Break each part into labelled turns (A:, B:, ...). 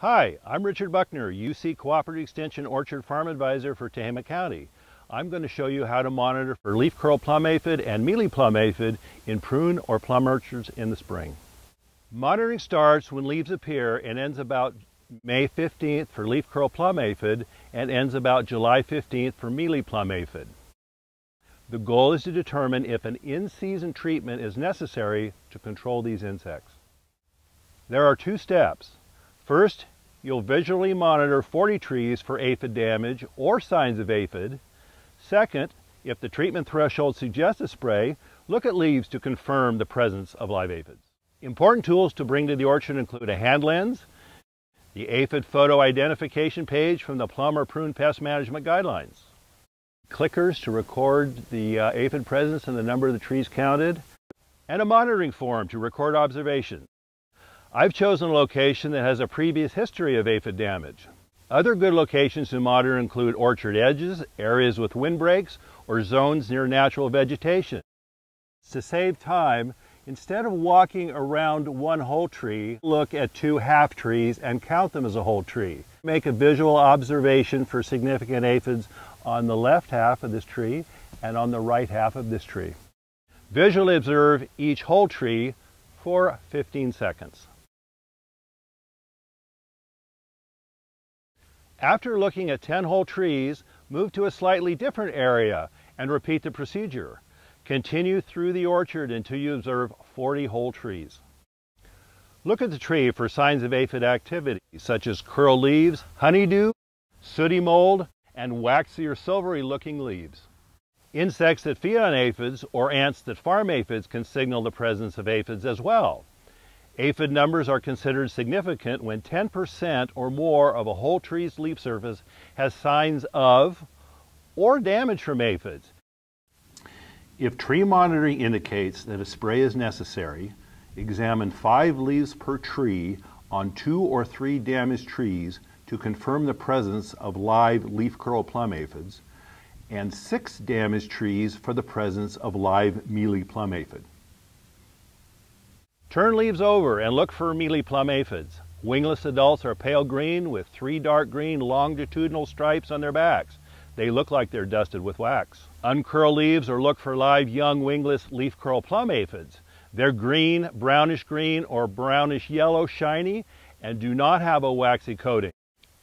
A: Hi, I'm Richard Buchner, UC Cooperative Extension Orchard Farm Advisor for Tehama County. I'm going to show you how to monitor for leaf curl plum aphid and mealy plum aphid in prune or plum orchards in the spring. Monitoring starts when leaves appear and ends about May 15th for leaf curl plum aphid and ends about July 15th for mealy plum aphid. The goal is to determine if an in-season treatment is necessary to control these insects. There are two steps. First, you'll visually monitor 40 trees for aphid damage or signs of aphid. Second, if the treatment threshold suggests a spray, look at leaves to confirm the presence of live aphids. Important tools to bring to the orchard include a hand lens, the aphid photo identification page from the plum or prune pest management guidelines, clickers to record the uh, aphid presence and the number of the trees counted, and a monitoring form to record observations. I've chosen a location that has a previous history of aphid damage. Other good locations to monitor include orchard edges, areas with windbreaks, or zones near natural vegetation. To save time, instead of walking around one whole tree, look at two half trees and count them as a whole tree. Make a visual observation for significant aphids on the left half of this tree and on the right half of this tree. Visually observe each whole tree for 15 seconds. After looking at 10 whole trees, move to a slightly different area and repeat the procedure. Continue through the orchard until you observe 40 whole trees. Look at the tree for signs of aphid activity, such as curl leaves, honeydew, sooty mold, and waxy or silvery looking leaves. Insects that feed on aphids or ants that farm aphids can signal the presence of aphids as well. Aphid numbers are considered significant when 10% or more of a whole tree's leaf surface has signs of or damage from aphids. If tree monitoring indicates that a spray is necessary, examine five leaves per tree on two or three damaged trees to confirm the presence of live leaf curl plum aphids, and six damaged trees for the presence of live mealy plum aphid. Turn leaves over and look for mealy plum aphids. Wingless adults are pale green with three dark green longitudinal stripes on their backs. They look like they're dusted with wax. Uncurl leaves or look for live young wingless leaf curl plum aphids. They're green, brownish green, or brownish yellow shiny and do not have a waxy coating.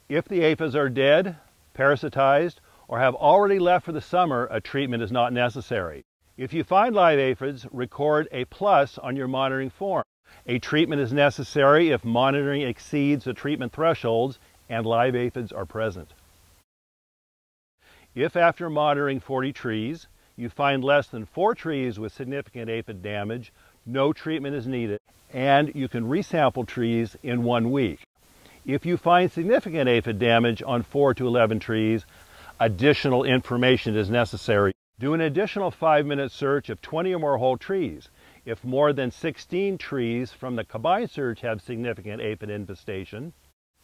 A: If the aphids are dead, parasitized, or have already left for the summer, a treatment is not necessary. If you find live aphids, record a plus on your monitoring form. A treatment is necessary if monitoring exceeds the treatment thresholds and live aphids are present. If after monitoring 40 trees, you find less than four trees with significant aphid damage, no treatment is needed, and you can resample trees in one week. If you find significant aphid damage on 4 to 11 trees, additional information is necessary do an additional five minute search of 20 or more whole trees. If more than 16 trees from the combined search have significant aphid infestation,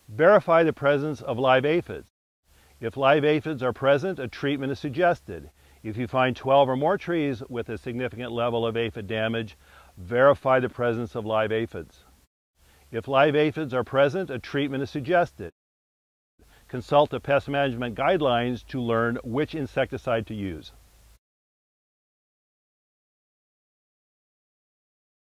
A: verify the presence of live aphids. If live aphids are present, a treatment is suggested. If you find 12 or more trees with a significant level of aphid damage, verify the presence of live aphids. If live aphids are present, a treatment is suggested. Consult the pest management guidelines to learn which insecticide to use.